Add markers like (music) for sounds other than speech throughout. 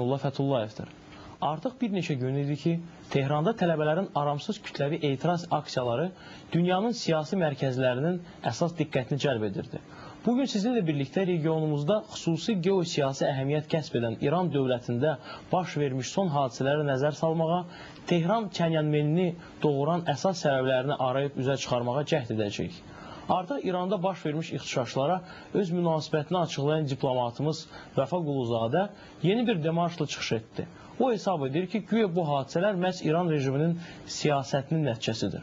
Nurullah Fətullayevdir. Artıq bir neçə gün idi ki, Tehranda tələbələrin aramsız kütləvi etiraz aksiyaları dünyanın siyasi mərkəzlərinin əsas diqqətini cəlb edirdi. Bugün sizinlə birlikdə regionumuzda xüsusi geosiyasi əhəmiyyət kəsb edən İran dövlətində baş vermiş son hadisələrə nəzər salmağa, Tehran Kənyanmenini doğuran əsas səbəblərini arayıb üzə çıxarmağa cəhd edəcəyik. Artıq İranda baş vermiş ixtişaşlara öz münasibətini açıqlayan diplomatımız Vəfa Quluzadə yeni bir demarşla çıxış etdi. O hesab edir ki, güya bu hadisələr məhz İran rejiminin siyasətinin nəticəsidir.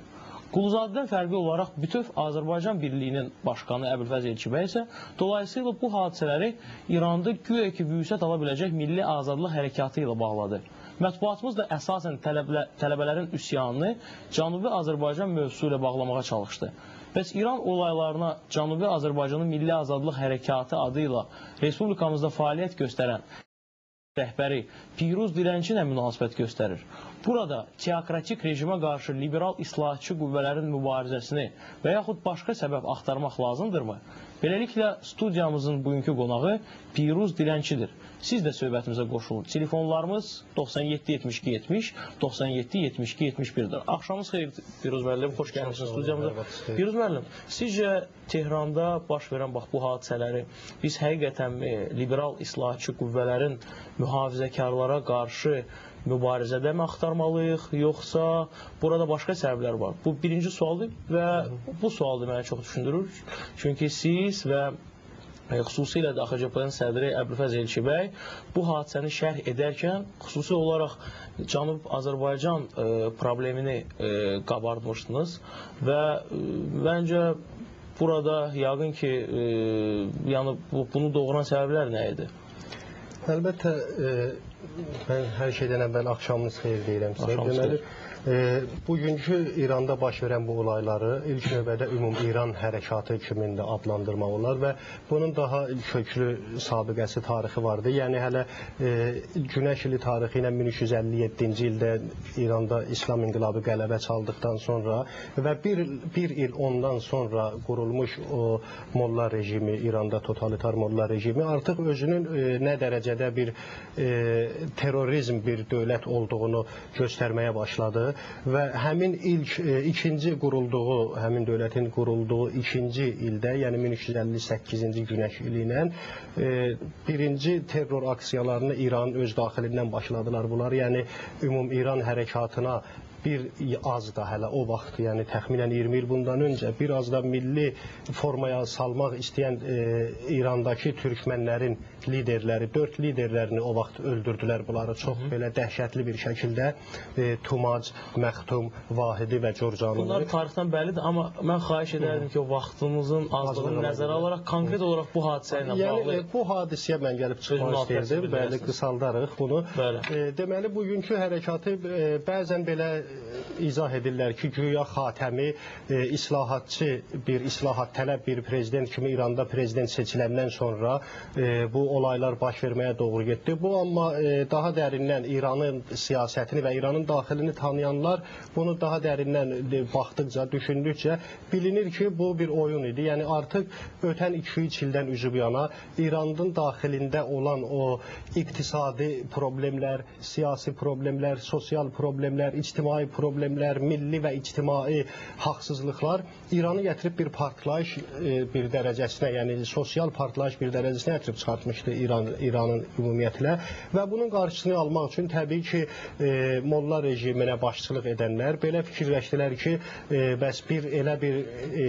Quluzadədən fərqli olaraq bütöv Azərbaycan Birliyinin başqanı Əbülfəz Elçibəy isə dolayısıyla bu hadisələri İranda güya ki, vüsət ala biləcək milli azadlıq hərəkatı ilə bağladı. Mətbuatımız da əsasən tələblə, tələbələrin üsyanını Cənubi Azərbaycan mövzusu ilə bağlamağa çalışdı. Bəs İran olaylarına Cənubi Azərbaycanın Milli Azadlıq Hərəkatı adı ilə respublikamızda fəaliyyət göstərən rəhbəri Piruz Dilənçi nə münasibət göstərir? Burada teokratik rejimə qarşı liberal islahatçı qüvvələrin mübarizəsini və yaxud başqa səbəb axtarmaq lazımdırmı? Beləliklə, studiyamızın bugünkü qonağı Piruz Dilənçidir. Siz də söhbətimizə qoşulun. Telefonlarımız 97 72 70 97 72 71-dir. Axşamınız xeyir Piruz müəllim, xoş gəlmisiniz studiyamıza. Piruz müəllim, sizcə Tehranda baş verən bax bu hadisələri biz həqiqətənmi liberal islahatçı qüvvələrin mühafizəkarlara qarşı mübarizədəmi axtarmalıyıq, yoxsa burada başqa səbəblər var? Bu birinci sualdır və bu sual da məni çox düşündürür. Çünki siz və e, xüsusilə də AXCP-nin sədri Əbülfəz Elçibəy bu hadisəni şərh edərkən xüsusi olaraq Cənub Azərbaycan e, problemini e, qabardmışdınız və e, məncə burada yəqin ki, e, yəni bu, bunu doğuran səbəblər nə idi? Əlbəttə, e, mən hər şeydən əvvəl axşamınız xeyir deyirəm sizə. Axşamınız e, bugünkü İranda baş verən bu olayları ilk növbədə ümum İran hərəkatı kimi də adlandırmaq olar və bunun daha köklü sabiqəsi tarixi vardı. Yəni hələ e, Günəş ili tarixi ilə 1357-ci ildə İranda İslam inqilabı qələbə çaldıqdan sonra və bir, bir il ondan sonra qurulmuş o molla rejimi, İranda totalitar molla rejimi artıq özünün e, nə dərəcədə bir e, terrorizm bir dövlət olduğunu göstərməyə başladı və həmin ilk e, ikinci qurulduğu, həmin dövlətin qurulduğu ikinci ildə, yəni 1358-ci günəş ili ilə e, birinci terror aksiyalarını İran öz daxilindən başladılar. Bunlar yəni ümum İran hərəkatına bir az da hələ o vaxt, yəni təxminən 20 il bundan öncə bir az da milli formaya salmaq istəyən e, İrandakı türkmənlərin liderləri, dörd liderlərini o vaxt öldürdülər bunları çox Hı -hı. belə dəhşətli bir şəkildə e, Tumac, Məxtum, Vahidi və Corcanını. Bunlar tarixdən bəllidir, amma mən xahiş edərdim ki, o vaxtımızın azlığını nəzərə alaraq konkret olaraq bu hadisə ilə yəni, bağlı e, bu hadisəyə mən gəlib çıxmaq istəyirdim. Bəli, qısaldarıq bunu. Bəli. E, deməli bugünkü hərəkatı e, bəzən belə izah edirlər ki, güya Xatəmi e, islahatçı bir islahat tələb bir prezident kimi İranda prezident seçiləndən sonra e, bu olaylar baş verməyə doğru getdi. Bu amma e, daha dərindən İranın siyasətini və İranın daxilini tanıyanlar bunu daha dərindən e, baxdıqca, düşündükcə bilinir ki, bu bir oyun idi. Yəni artıq ötən 2-3 ildən üzüb yana İranın daxilində olan o iqtisadi problemlər, siyasi problemlər, sosial problemlər, ictimai problemlər, milli və ictimai haqsızlıqlar İranı gətirib bir partlayış e, bir dərəcəsinə, yəni sosial partlayış bir dərəcəsinə gətirib çıxartmışdı İran İranın ümumiyyətlə və bunun qarşısını almaq üçün təbii ki, e, molla rejiminə başçılıq edənlər belə fikirləşdilər ki, e, bəs bir elə bir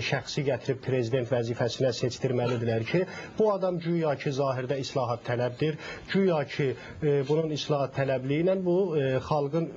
şəxsi gətirib prezident vəzifəsinə seçdirməlidirlər ki, bu adam güya ki, zahirdə islahat tələbdir, güya ki, bunun islahat tələbliyi ilə bu xalqın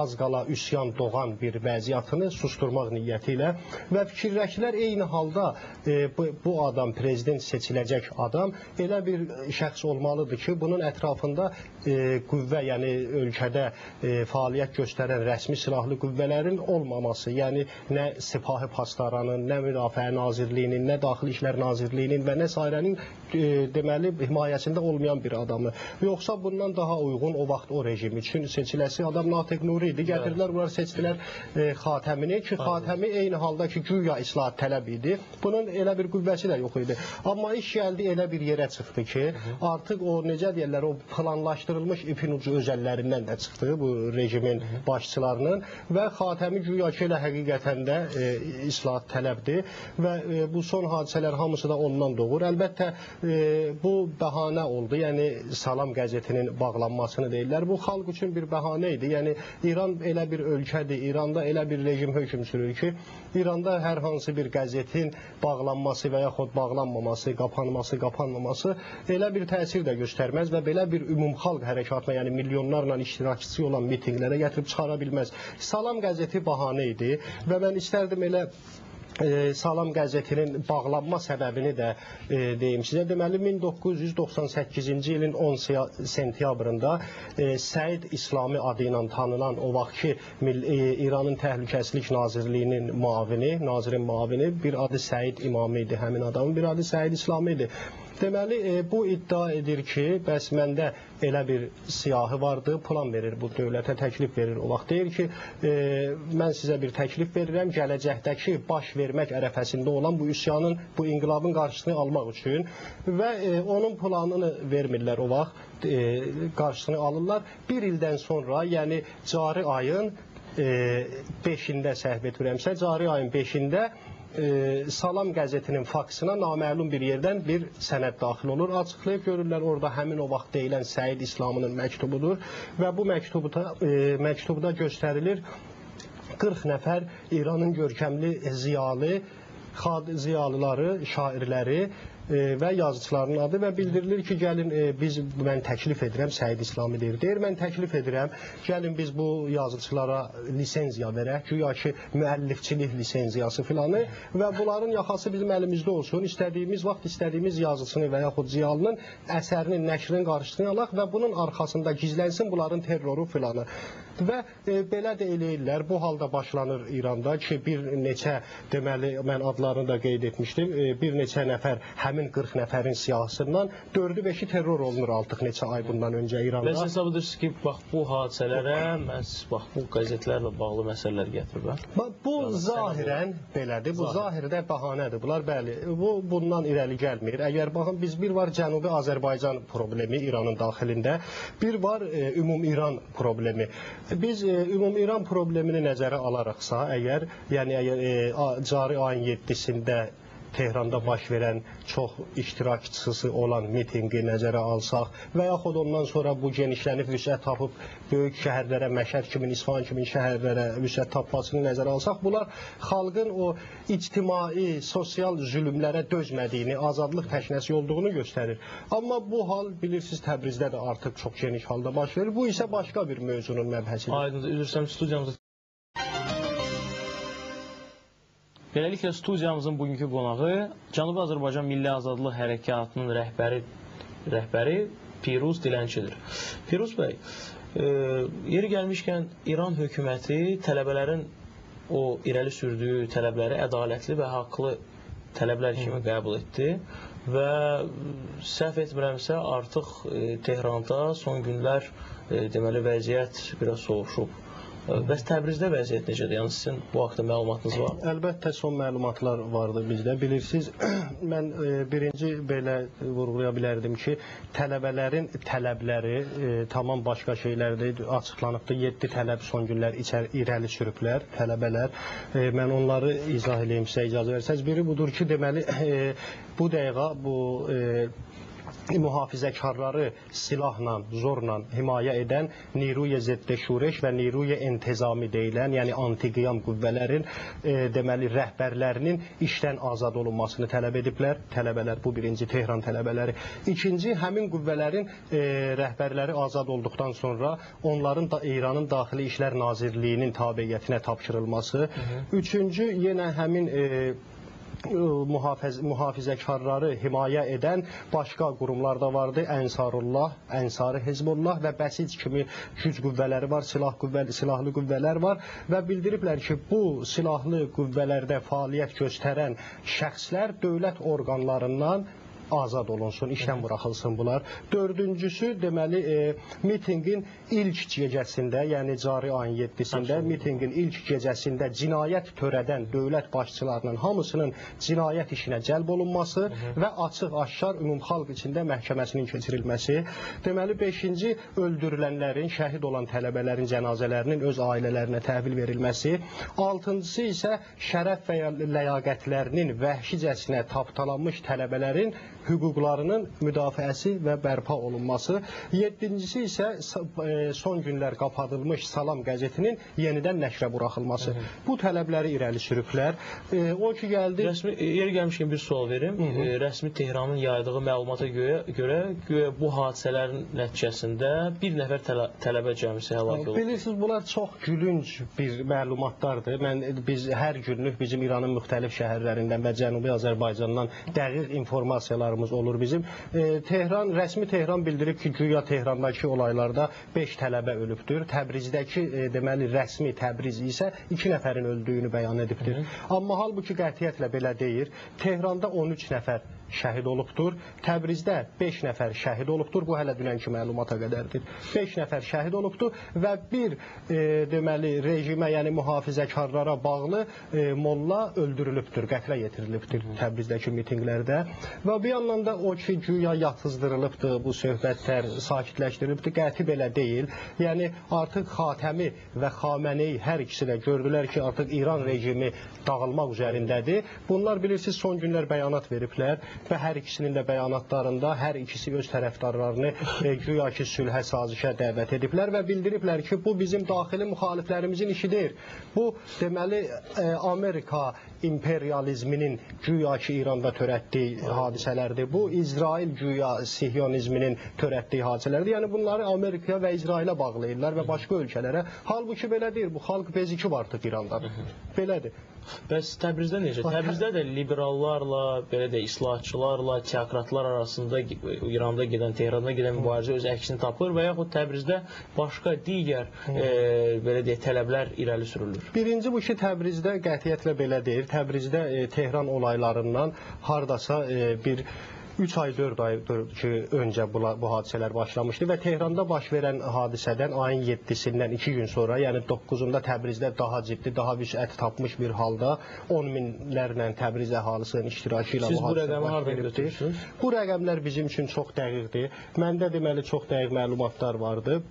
az qala üsyan doğan bir vəziyyətini susturmaq niyyəti ilə və fikirləşdilər eyni halda e, bu, bu adam prezident seçiləcək adam elə bir şəxs olmalıdır ki, bunun ətrafında e, qüvvə, yəni ölkədə e, fəaliyyət göstərən rəsmi silahlı qüvvələrin olmaması, yəni nə Sipahi Pastaranın, nə Müdafiə Nazirliyinin, nə Daxili İşlər Nazirliyinin və nə sairənin e, deməli himayəsində olmayan bir adamı. Yoxsa bundan daha uyğun o vaxt o rejim üçün seçiləsi adam Natiq Nuri idi. Gətirdilər seçdilər, bunlar seçdilər e, Xatəmini ki, Xatəmi eyni halda ki, güya islahat tələb idi. Bunun elə bir qüvvəsi də yox idi. Amma iş gəldi elə bir yerə çıxdı ki, artıq o necə deyirlər, o planlaşdırılmış ipin ucu özəllərindən də çıxdı bu rejimin başçılarının və Xatəmi güya ki, elə həqiqətən də e, islahat tələbdir və e, bu son hadisələr hamısı da ondan doğur. Əlbəttə e, bu bəhanə oldu. Yəni Salam qəzetinin bağlanmasını deyirlər. Bu xalq üçün bir bəhanə idi. Yəni İran elə bir ölkədir, İranda elə bir rejim hökm sürür ki, İranda hər hansı bir qəzetin bağlanması və yaxud bağlanmaması, qapanması, qapanmaması elə bir təsir də göstərməz və belə bir ümumxalq hərəkatına, yəni milyonlarla iştirakçısı olan mitinqlərə gətirib çıxara bilməz. Salam qəzeti bəhanə idi və mən istərdim elə e, Salam qəzetinin bağlanma səbəbini də e, deyim sizə. Deməli 1998-ci ilin 10 siya- sentyabrında e, Səid İslami adı ilə tanınan o vaxtki e, İranın Təhlükəsizlik Nazirliyinin müavini, nazirin müavini bir adı Səid İmamı idi həmin adamın, bir adı Səid İslami idi. Deməli, e, bu iddia edir ki, bəs məndə elə bir siyahı vardı, plan verir bu dövlətə, təklif verir. O vaxt deyir ki, e, mən sizə bir təklif verirəm, gələcəkdəki baş vermək ərəfəsində olan bu üsyanın, bu inqilabın qarşısını almaq üçün və e, onun planını vermirlər o vaxt, qarşısını alırlar. Bir ildən sonra, yəni cari ayın e, 5-də səhv etmirəmsə, cari ayın 5-də e, Salam qəzetinin faksına naməlum bir yerdən bir sənəd daxil olur. Açıqlayıb görürlər orada həmin o vaxt deyilən Səid İslamının məktubudur və bu məktubda e, məktubda göstərilir 40 nəfər İranın görkəmli ziyalı xad ziyalıları, şairləri və yazıçıların adı və bildirilir ki, gəlin e, biz mən təklif edirəm, Səid İslami deyir. Deyir mən təklif edirəm, gəlin biz bu yazıçılara lisenziya verək, güya ki müəllifçilik lisenziyası filanı və bunların yaxası bizim əlimizdə olsun. İstədiyimiz vaxt istədiyimiz yazıçını və yaxud ziyalının əsərinin nəşrinin qarşısını alaq və bunun arxasında gizlənsin bunların terroru filanı. Və e, belə də eləyirlər. Bu halda başlanır İranda ki, bir neçə deməli mən adlarını da qeyd etmişdim. E, bir neçə nəfər həmin 40 nəfərin siyahısından 4-ü 5-i terror olunur artıq neçə ay bundan öncə İranda. Siz hesab edirsiniz ki, bax bu hadisələrə məhz bax bu qəzetlərlə bağlı məsələlər gətiriblər. Bax, Bu Yəni, zahirən belədir. Bu Zahir. zahirdə bəhanədir. Bunlar bəli. Bu bundan irəli gəlmir. Əgər baxın biz bir var Cənubi Azərbaycan problemi İranın daxilində, bir var e, ümum İran problemi. Biz e, ümum İran problemini nəzərə alaraqsa, əgər yəni əgər e, cari ayın 7-sində Tehranda baş verən çox iştirakçısı olan mitinqi nəzərə alsaq və yaxud ondan sonra bu genişlənib vüsət tapıb böyük şəhərlərə, Məşəd kimi, İsfahan kimi şəhərlərə vüsət tapmasını nəzərə alsaq, bunlar xalqın o ictimai, sosial zülmlərə dözmədiyini, azadlıq təşnəsi olduğunu göstərir. Amma bu hal bilirsiniz Təbrizdə də artıq çox geniş halda baş verir. Bu isə başqa bir mövzunun məbhəsidir. Aydındır, üzr istəyirəm studiyamızda Beləliklə studiyamızın bugünkü qonağı Cənubi Azərbaycan Milli Azadlıq Hərəkatının rəhbəri rəhbəri Piruz Dilənçidir. Piruz bəy, e, yeri gəlmişkən İran hökuməti tələbələrin o irəli sürdüyü tələbləri ədalətli və haqlı tələblər kimi qəbul etdi və səhv etmirəmsə artıq e, Tehranda son günlər e, deməli vəziyyət biraz soğuşub. Bəs Təbrizdə vəziyyət necədir? Yəni sizin bu haqqda məlumatınız var? Əlbəttə son məlumatlar vardı bizdə. Bilirsiniz, (clears throat) mən e, birinci belə vurğulaya bilərdim ki, tələbələrin tələbləri e, tamam başqa şeylərdir. Açıqlanıbdı 7 tələb son günlər içər irəli sürüblər tələbələr. E, mən onları izah edeyim sizə icazə versəz. Biri budur ki, deməli e, bu dəqiqə bu e, mühafizəkarları silahla, zorla himayə edən Niruye Zeddə Şureş və Niruye Entizami deyilən, yəni anti-qiyam qüvvələrin e, deməli rəhbərlərinin işdən azad olunmasını tələb ediblər. Tələbələr bu birinci Tehran tələbələri. İkinci həmin qüvvələrin e, rəhbərləri azad olduqdan sonra onların da İranın Daxili İşlər Nazirliyinin tabeiyətinə tapşırılması. Üçüncü yenə həmin e, mühafiz, mühafizəkarları himayə edən başqa qurumlar da vardı. Ənsarullah, Ənsarı Hizbullah və Bəsic kimi güc qüvvələri var, silah qüvvəli, silahlı qüvvələr var və bildiriblər ki, bu silahlı qüvvələrdə fəaliyyət göstərən şəxslər dövlət orqanlarından azad olunsun, işdən buraxılsın bunlar. Dördüncüsü deməli e, mitinqin ilk gecəsində, yəni cari ayın 7-sində mitinqin ilk gecəsində cinayət törədən dövlət başçılarının hamısının cinayət işinə cəlb olunması və açıq-aşkar ümumxalq içində məhkəməsinin keçirilməsi. Deməli 5-ci öldürülənlərin, şəhid olan tələbələrin cənazələrinin öz ailələrinə təhvil verilməsi. 6-cısı isə şərəf və ya ləyaqətlərinin vəhşicəsinə tapdalanmış tələbələrin hüquqlarının müdafiəsi və bərpa olunması. 7-cisi isə e, son günlər qapadılmış Salam qəzetinin yenidən nəşrə buraxılması. Bu tələbləri irəli sürüblər. E, O ki gəldi Rəsmi e, yer gəlmişkən bir sual verim. E, Rəsmi Tehranın yaydığı məlumata görə, görə güya bu hadisələrin nəticəsində bir nəfər tələ, tələbə cəmisi həlak olub. Bilirsiniz, bunlar çox gülünc bir məlumatlardır. Mən biz hər günlük bizim İranın müxtəlif şəhərlərindən və Cənubi Azərbaycandan dəqiq informasiyalarımız olur bizim. E, Tehran rəsmi Tehran bildirib ki, güya Tehrandakı olaylarda 5 tələbə ölübdür. Təbrizdəki e, deməli rəsmi Təbriz isə 2 nəfərin öldüyünü bəyan edibdir. Amma halbuki qətiyyətlə belə deyil. Tehranda 13 nəfər şəhid olubdur. Təbrizdə 5 nəfər şəhid olubdur. Bu hələ dünənki məlumata qədərdir. 5 nəfər şəhid olubdur və bir e, deməli rejimə, yəni mühafizəkarlara bağlı e, molla öldürülübdür, qətlə yetirilibdir Təbrizdəki mitinqlərdə. Və bir yandan da o ki, güya yatızdırılıbdır bu söhbətlər, sakitləşdirilibdir. Qəti belə deyil. Yəni artıq Xatəmi və Xameneyi hər ikisi də gördülər ki, artıq İran rejimi dağılmaq üzərindədir. Bunlar bilirsiniz son günlər bəyanat veriblər və hər ikisinin də bəyanatlarında hər ikisi öz tərəfdarlarını e, güya ki sülhə sazişə dəvət ediblər və bildiriblər ki, bu bizim daxili müxaliflərimizin işidir. Bu deməli e, Amerika imperializminin güya ki İranda törətdiyi hadisələrdir. Bu İsrail güya sihiyonizminin törətdiyi hadisələrdir. Yəni bunları Amerikaya və İsrailə bağlayırlar və başqa ölkələrə. Halbuki belə deyil. Bu xalq beziki artıq İrandan. Belədir. Bəs Təbrizdə necə? Təbrizdə də liberallarla, belə də islahatçılarla, teokratlar arasında İranda gedən, Tehranda gedən mübarizə öz əksini tapır və yaxud Təbrizdə başqa digər e, belə deyək tələblər irəli sürülür. Birinci bu ki, Təbrizdə qətiyyətlə belə deyil. Təbrizdə e, Tehran olaylarından hardasa e, bir 3 ay 4 aydır ki, öncə bu, bu hadisələr başlamışdı və Tehranda baş verən hadisədən ayın 7-sindən 2 gün sonra, yəni 9-unda Təbrizdə daha ciddi, daha vüsət tapmış bir halda 10 minlərlə Təbriz əhalisinin iştirakı ilə Siz bu rəqəmi hardan götürürsünüz? Bu rəqəmlər bizim üçün çox dəqiqdir. Məndə deməli çox dəqiq məlumatlar vardı.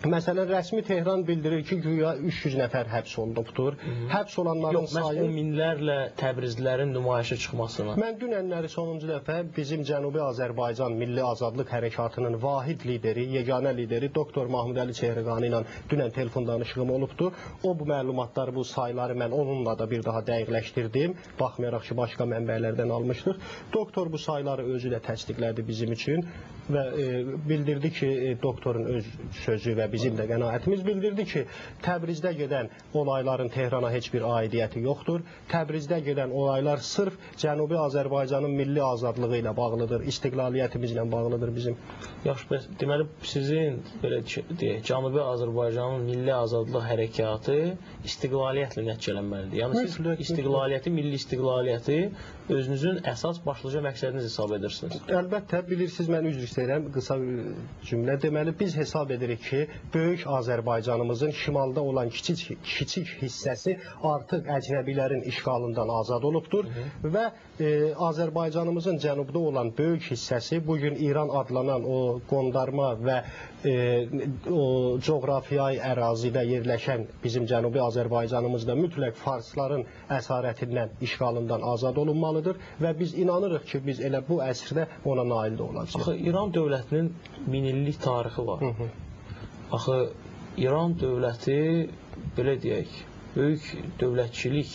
Məsələn, rəsmi Tehran bildirir ki, güya 300 nəfər həbs olunubdur. Həbs olanların Yox, məhz sayı on minlərlə Təbrizlilərin nümayişə çıxmasına. Mən dünənləri sonuncu dəfə bizim Cənubi Azərbaycan Milli Azadlıq Hərəkatının vahid lideri, yeganə lideri doktor Mahmud Əli Çehriqani ilə dünən telefon danışığım olubdu. O bu məlumatları, bu sayları mən onunla da bir daha dəqiqləşdirdim. Baxmayaraq ki, başqa mənbələrdən almışdıq. Doktor bu sayları özü də təsdiqlədi bizim üçün və e, bildirdi ki, e, doktorun öz sözü və bizim də qənaətimiz bildirdi ki, Təbrizdə gedən olayların Tehrana heç bir aidiyyəti yoxdur. Təbrizdə gedən olaylar sırf Cənubi Azərbaycanın milli azadlığı ilə bağlıdır, istiqlaliyyətimizlə bağlıdır bizim. Yaxşı, deməli sizin belə deyək, Cənubi Azərbaycanın milli azadlıq hərəkatı istiqlaliyyətlə nəticələnməlidir. Yəni siz istiqlaliyyəti, milli istiqlaliyyəti özünüzün əsas başlıca məqsədiniz hesab edirsiniz. Əlbəttə bilirsiniz mən üzr istəyirəm qısa bir cümlə deməli biz hesab edirik ki, böyük Azərbaycanımızın şimalda olan kiçik kiçik hissəsi artıq əcnəbilərin işğalından azad olubdur və e, Azərbaycanımızın cənubda olan böyük hissəsi bu gün İran adlanan o qondarma və e, o coğrafiyai ərazidə yerləşən bizim Cənubi Azərbaycanımızda mütləq farsların əsarətindən işğalından azad olunmalıdır və biz inanırıq ki, biz elə bu əsrdə ona nail də olacağıq. Axı İran dövlətinin minillik tarixi var. Axı İran dövləti belə deyək, böyük dövlətçilik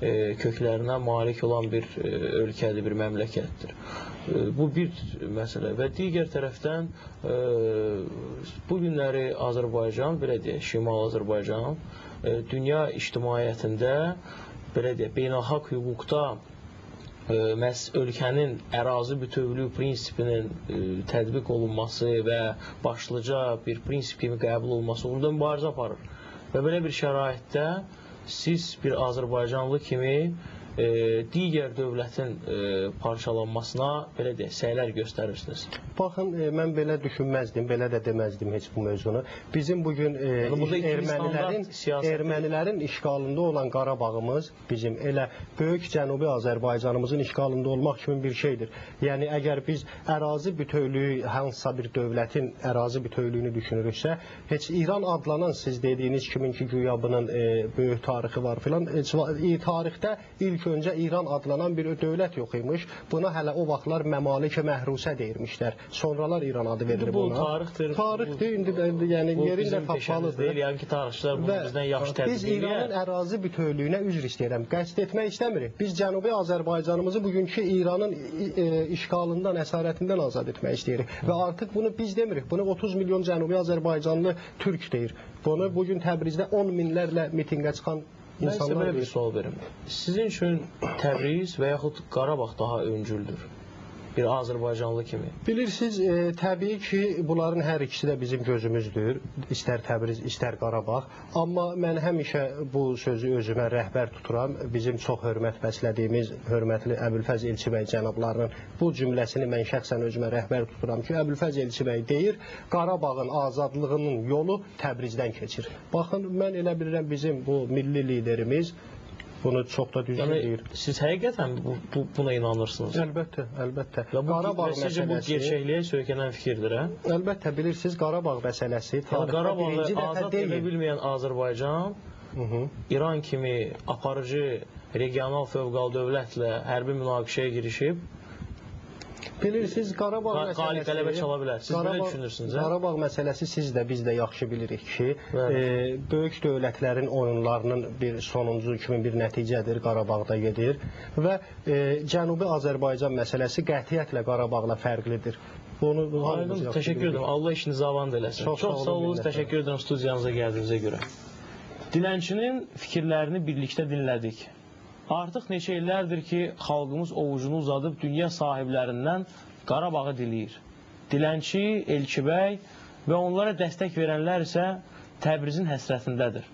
e, köklərinə malik olan bir e, ölkədir, bir məmləkətdir. E, bu bir məsələ və digər tərəfdən bu günləri Azərbaycan, belə deyək, Şimal Azərbaycan dünya ictimaiyyətində belə deyək, beynəlxalq hüquqda məhz ölkənin ərazi bütövlüyü prinsipinin tətbiq olunması və başlıca bir prinsip kimi qəbul olunması uğrunda mübarizə aparır. Və belə bir şəraitdə siz bir Azərbaycanlı kimi digər dövlətin e, parçalanmasına belə deyək, səylər göstərirsiniz. Baxın, e, mən belə düşünməzdim, belə də deməzdim heç bu mövzunu. Bizim bu gün e, Yəni ermənilərin ermənilərin işğalında olan Qarabağımız bizim elə böyük Cənubi Azərbaycanımızın işğalında olmaq kimi bir şeydir. Yəni əgər biz ərazi bütövlüyü hansısa bir dövlətin ərazi bütövlüyünü düşünürüksə, heç İran adlanan siz dediyiniz kimin ki güya bunun e, böyük tarixi var filan, e, tarixdə ilk öncə İran adlanan bir dövlət yox imiş. Buna hələ o vaxtlar Məmalik-i Məhrusə deyirmişlər. Sonralar İran adı verilir bu buna. tarixdir. Tarixdir, indi də yəni Bu yerində bizim peşəmiz tapmalıdır. deyil, yəni ki, tarixçilər bunu bizdən yaxşı biz tədqiq İranın edir. ərazi bütövlüyünə üzr istəyirəm. Qəsd etmək istəmirik. Biz Cənubi Azərbaycanımızı bugünkü İranın e, işğalından, əsarətindən azad etmək istəyirik. Və artıq bunu biz demirik. Bunu 30 milyon Cənubi Azərbaycanlı türk deyir. Bunu bu gün Təbrizdə 10 minlərlə mitinqə çıxan insanlar bir sual verim. Sizin üçün Təbriz və yaxud Qarabağ daha öncüldür? Bir Azərbaycanlı kimi. Bilirsiniz, e, təbii ki, bunların hər ikisi də bizim gözümüzdür. İstər Təbriz, istər Qarabağ. Amma mən həmişə bu sözü özümə rəhbər tuturam. Bizim çox hörmət bəslədiyimiz hörmətli Əbülfəz Elçibəy cənablarının bu cümləsini mən şəxsən özümə rəhbər tuturam ki, Əbülfəz Elçibəy deyir, Qarabağın azadlığının yolu Təbrizdən keçir. Baxın, mən elə bilirəm bizim bu milli liderimiz bunu çox da düzgün Yəni deyir. siz həqiqətən bu, bu buna inanırsınız? Əlbəttə, əlbəttə. Və bu, Qarabağ sizcə bu məsələsi- gerçəkliyə söykənən fikirdir, hə? Əlbəttə bilirsiniz Qarabağ məsələsi Yəni tarixdə Qarabağı birinci dəfə azad deyil. bilməyən Azərbaycan Hı -hı. İran kimi aparıcı regional fövqəli dövlətlə hərbi münaqişəyə girişib Bilirsiniz Qarabağ Qa- məsələsi qalib qələbə çala bilər. Siz belə düşünürsünüz, hə? Qarabağ məsələsi siz də biz də yaxşı bilirik ki, Bəli. e, böyük dövlətlərin oyunlarının bir sonuncu kimi bir nəticədir Qarabağda gedir və e, Cənubi Azərbaycan məsələsi qətiyyətlə Qarabağla fərqlidir. Bunu Aydın, təşəkkür edirəm. Allah işinizi avan eləsin. Çox Çox, sağ olun, təşəkkür edirəm studiyanıza gəldiyinizə görə. Dilənçinin fikirlərini birlikdə dinlədik. Artıq neçə illərdir ki, xalqımız ovucunu uzadıb dünya sahiblərindən Qarabağı diləyir. Dilənçi, Elkibəy və onlara dəstək verənlər isə Təbrizin həsrətindədir.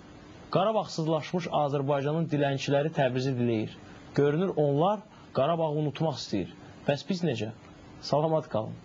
Qarabağsızlaşmış Azərbaycanın dilənçiləri Təbrizi diləyir. Görünür onlar Qarabağı unutmaq istəyir. Bəs biz necə? Salamat qalın.